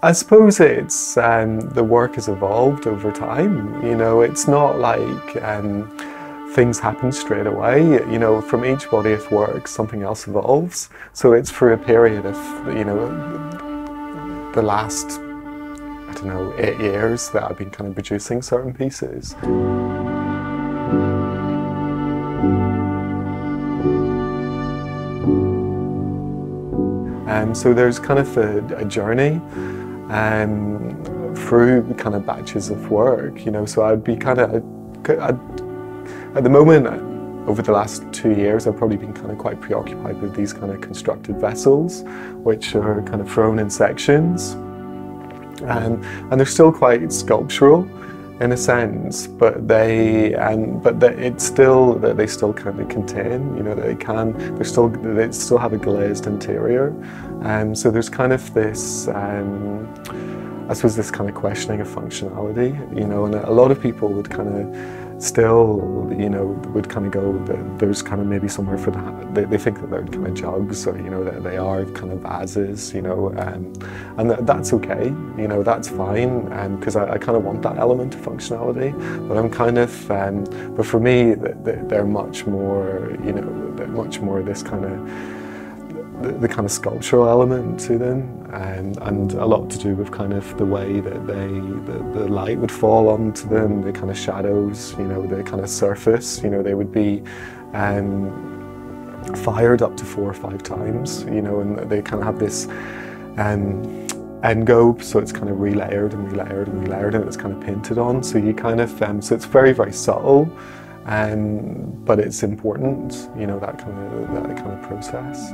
I suppose it's um, the work has evolved over time. You know, it's not like um, things happen straight away. You know, from each body of work, something else evolves. So it's for a period of, you know, the last, I don't know, eight years that I've been kind of producing certain pieces. Um, so there's kind of a, a journey um, through kind of batches of work, you know. So I'd be kind of, I'd, at the moment, over the last two years, I've probably been kind of quite preoccupied with these kind of constructed vessels, which are kind of thrown in sections. Um, and they're still quite sculptural in a sense, but they and but it's still that they still kind of contain. You know, they can. They still they still have a glazed interior, and um, so there's kind of this. Um, I suppose this kind of questioning of functionality. You know, and a lot of people would kind of still, you know, would kind of go, there's kind of maybe somewhere for that. They, they think that they're kind of jugs or, you know, that they are kind of vases, you know, um, and that, that's okay, you know, that's fine, because um, I, I, kind of want that element of functionality, but I'm kind of, um, but for me, they're much more, you know, they're much more this kind of, the, the, kind of sculptural element to them and, a lot to do with kind of the way that they the, the light would fall onto them the kind of shadows you know the kind of surface you know they would be um, fired up to four or five times you know and they kind of have this um, engobe so it's kind of relayered and relayered and relayered and it's kind of painted on. So you kind of um, so it's very very subtle um, but it's important you know that kind of that kind of process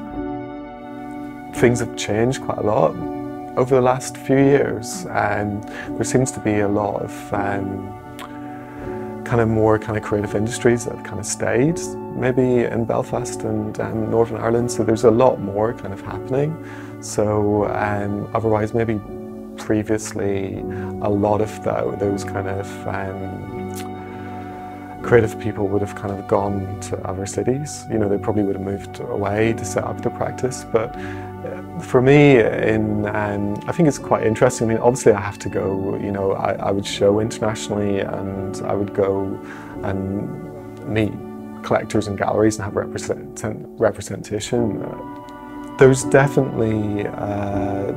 things have changed quite a lot over the last few years and there seems to be a lot of um, kind of more kind of creative industries that have kind of stayed maybe in Belfast and um, Northern Ireland so there's a lot more kind of happening. So um, otherwise maybe previously a lot of the, those kind of um, creative people would have kind of gone to other cities. You know, they probably would have moved away to set up the practice. But uh, for me, in um, I think it's quite interesting. I mean, obviously, I have to go. You know, I, I would show internationally, and I would go and meet collectors and galleries and have represent, representation. There's definitely. Uh,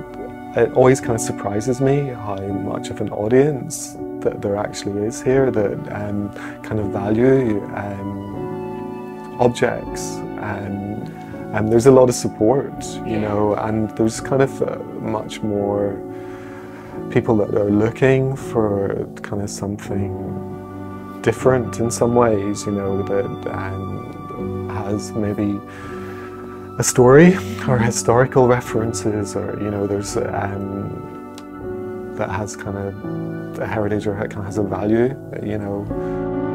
it always kind of surprises me how much of an audience that there actually is here that um, kind of value um, objects and, and there's a lot of support, you know, and there's kind of uh, much more people that are looking for kind of something different in some ways, you know, that um, has maybe a story or historical references or, you know, there's um, that has kind of a heritage or kind of has a value, you know.